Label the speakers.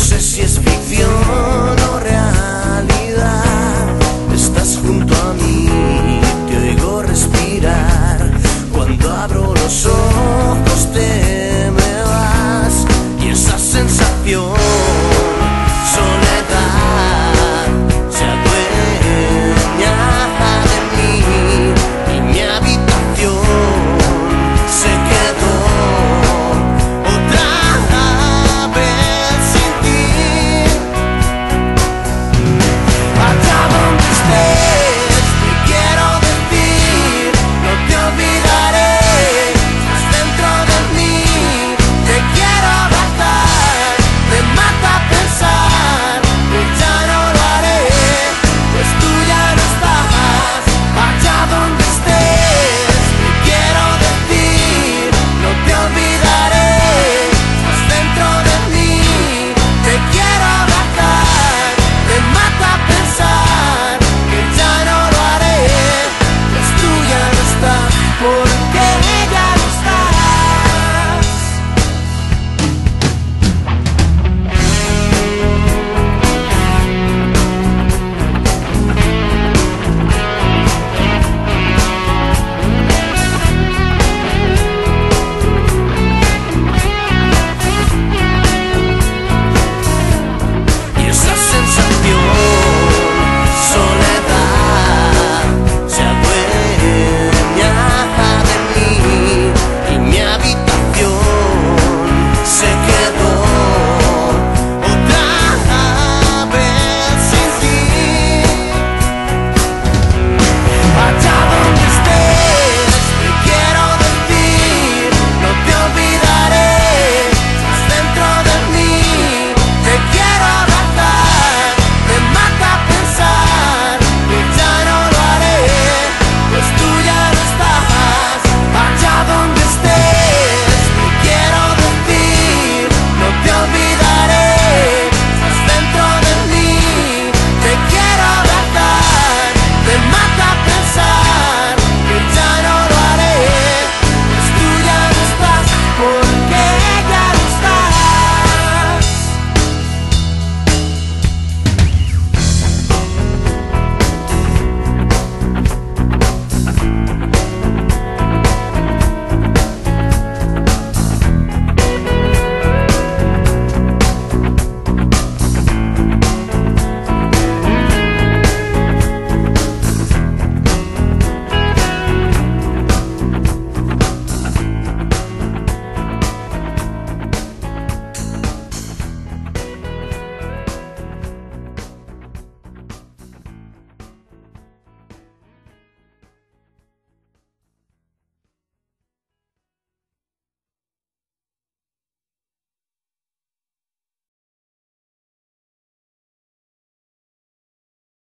Speaker 1: No sé si es ficción o realidad. Estás junto a mí, te oigo respirar. Cuando abro los ojos te me vas y esa sensación.